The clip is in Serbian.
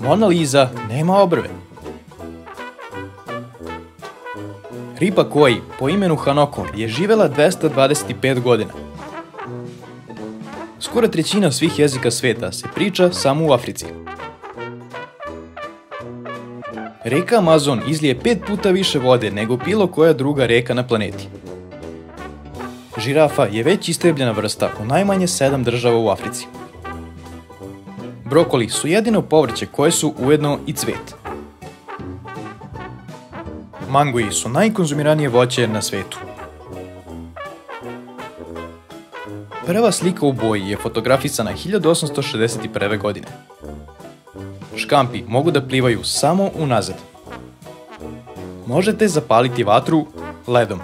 Mona Lisa nema obrve. Ripa koji, po imenu Hanoko, je živela 225 godina. Skoro trećina svih jezika sveta se priča samo u Africi. Reka Amazon izlije pet puta više vode nego bilo koja druga reka na planeti. Žirafa je već istrebljena vrsta u najmanje sedam država u Africi. Brokoli su jedino povrće koje su ujedno i cvet. Mangoji su najkonzumiranije voće na svetu. Prva slika u boji je fotografisana 1861. godine. Škampi mogu da plivaju samo unazad. Možete zapaliti vatru ledom.